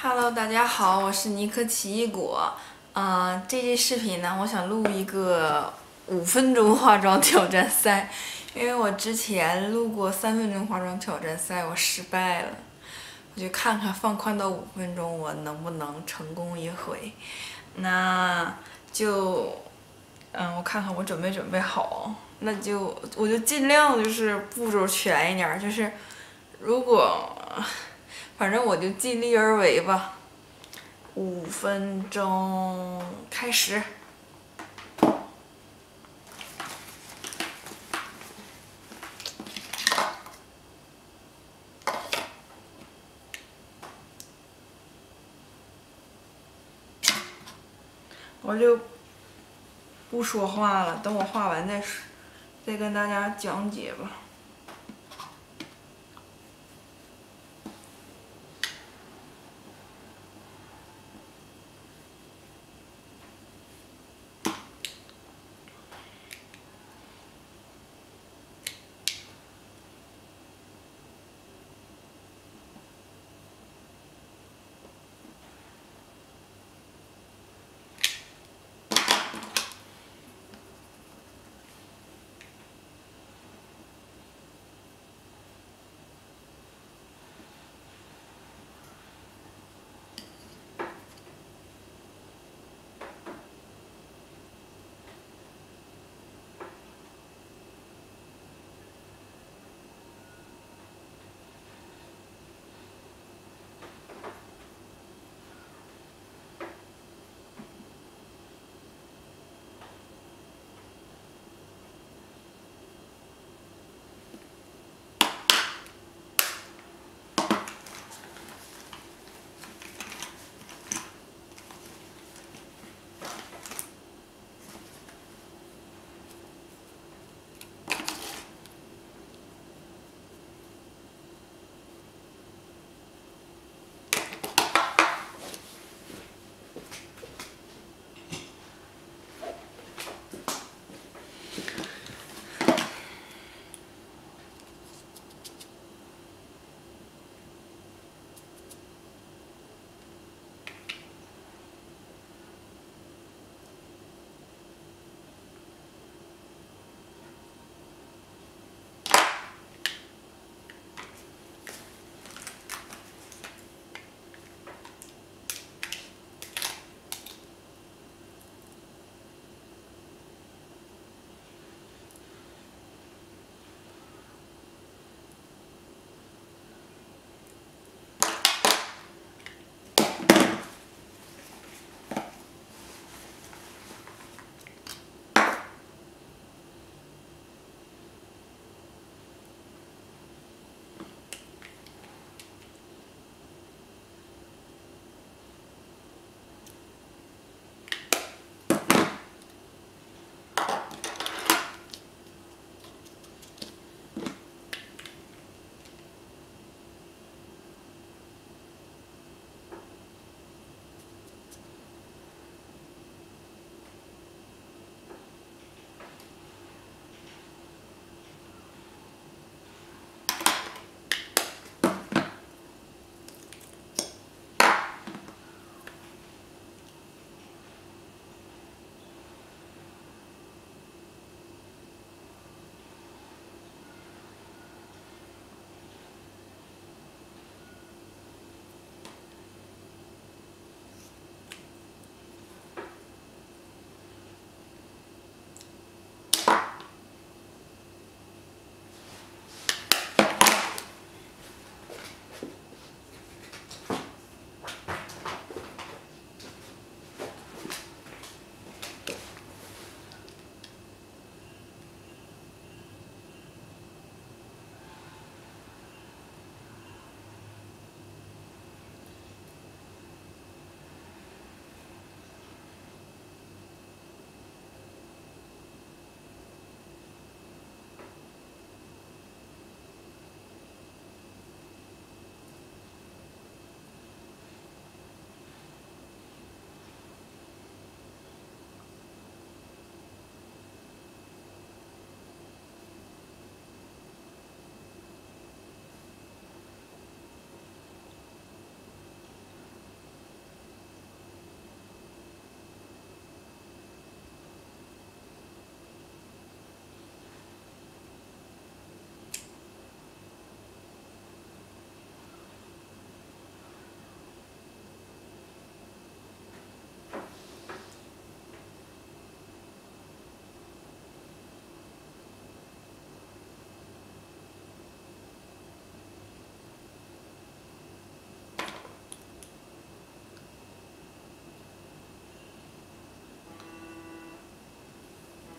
Hello，大家好，我是尼克奇异果。嗯、这期视频呢，我想录一个五分钟化妆挑战赛，因为我之前录过三分钟化妆挑战赛，我失败了。我就看看放宽到五分钟，我能不能成功一回。那就，嗯，我看看我准备准备好，那就我就尽量就是步骤全一点，就是如果。反正我就尽力而为吧。五分钟开始。我就不说话了，等我画完再说，再跟大家讲解吧。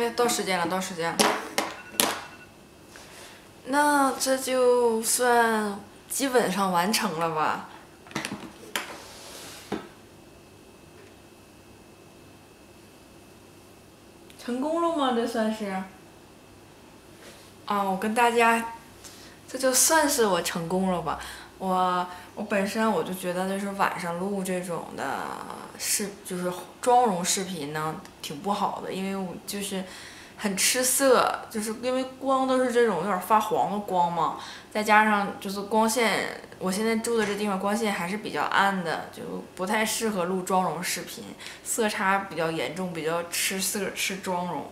哎呀，到时间了，到时间了。那这就算基本上完成了吧？成功了吗？这算是？啊，我跟大家，这就算是我成功了吧？我我本身我就觉得就是晚上录这种的视，就是妆容视频呢，挺不好的，因为我就是很吃色，就是因为光都是这种有点发黄的光嘛，再加上就是光线，我现在住的这地方光线还是比较暗的，就不太适合录妆容视频，色差比较严重，比较吃色吃妆容。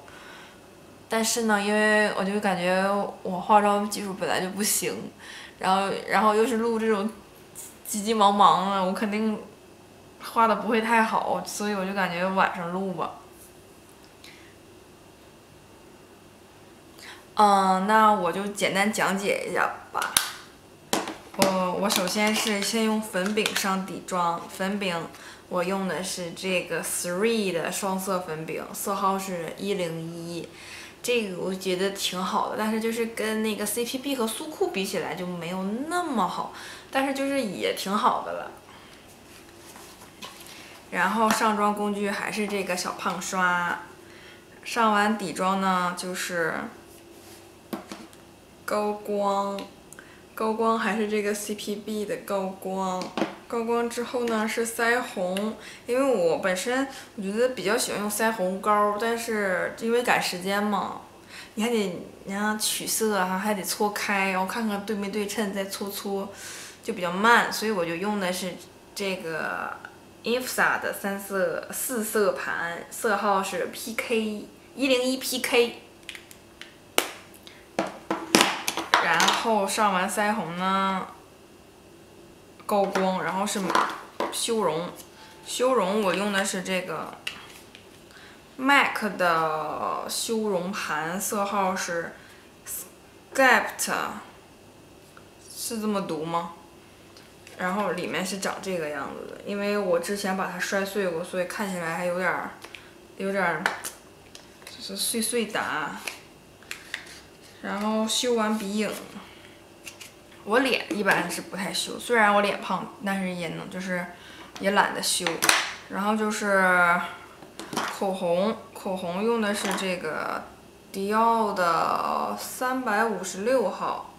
但是呢，因为我就感觉我化妆技术本来就不行。然后，然后又是录这种急急忙忙的，我肯定画的不会太好，所以我就感觉晚上录吧。嗯，那我就简单讲解一下吧。我我首先是先用粉饼上底妆，粉饼我用的是这个 Three 的双色粉饼，色号是一零一。这个我觉得挺好的，但是就是跟那个 CPB 和苏库比起来就没有那么好，但是就是也挺好的了。然后上妆工具还是这个小胖刷，上完底妆呢就是高光，高光还是这个 CPB 的高光。高光之后呢是腮红，因为我本身我觉得比较喜欢用腮红膏，但是因为赶时间嘛，你还得你看取色啊，还得搓开，然后看看对没对称，再搓搓，就比较慢，所以我就用的是这个 ifsa 的三色四色盘，色号是 PK 一零一 PK。然后上完腮红呢。高光，然后是修容，修容我用的是这个 MAC 的修容盘，色号是 Scapt，是这么读吗？然后里面是长这个样子的，因为我之前把它摔碎过，所以看起来还有点，有点，就是碎碎的。然后修完鼻影。我脸一般是不太修，虽然我脸胖，但是也能就是也懒得修。然后就是口红，口红用的是这个迪奥的三百五十六号，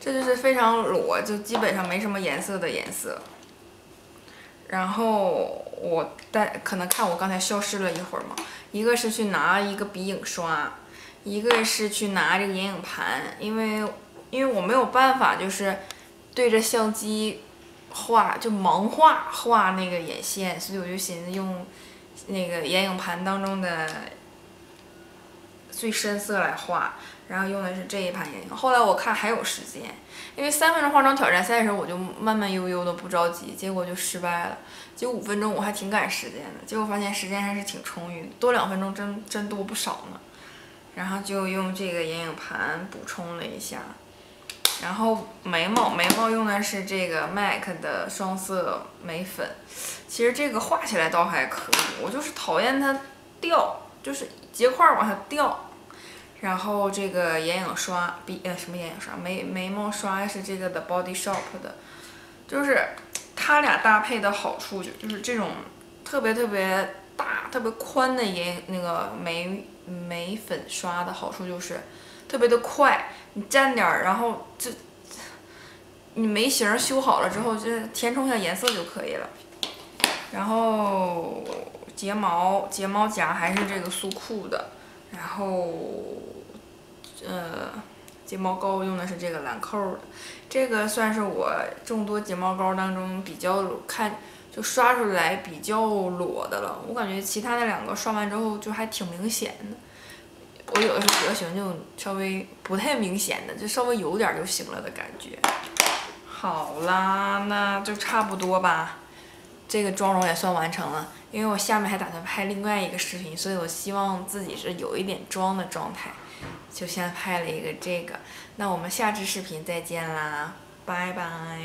这就是非常裸，就基本上没什么颜色的颜色。然后我带可能看我刚才消失了一会儿嘛，一个是去拿一个鼻影刷。一个是去拿这个眼影盘，因为因为我没有办法，就是对着相机画，就盲画画那个眼线，所以我就寻思用那个眼影盘当中的最深色来画，然后用的是这一盘眼影。后来我看还有时间，因为三分钟化妆挑战赛的时候，我就慢慢悠悠的不着急，结果就失败了。结果五分钟我还挺赶时间的，结果发现时间还是挺充裕，多两分钟真真多不少呢。然后就用这个眼影盘补充了一下，然后眉毛眉毛用的是这个 MAC 的双色眉粉，其实这个画起来倒还可以，我就是讨厌它掉，就是结块往下掉。然后这个眼影刷，鼻呃什么眼影刷，眉眉毛刷是这个的 Body Shop 的，就是它俩搭配的好处就就是这种特别特别大、特别宽的眼那个眉。眉粉刷的好处就是特别的快，你蘸点儿，然后就你眉形修好了之后，就填充一下颜色就可以了。然后睫毛睫毛夹还是这个苏库的，然后呃睫毛膏用的是这个兰蔻的，这个算是我众多睫毛膏当中比较看就刷出来比较裸的了。我感觉其他的两个刷完之后就还挺明显的。我有的时候比较喜欢这种稍微不太明显的，就稍微有点就行了的感觉。好啦，那就差不多吧。这个妆容也算完成了，因为我下面还打算拍另外一个视频，所以我希望自己是有一点妆的状态，就先拍了一个这个。那我们下支视频再见啦，拜拜。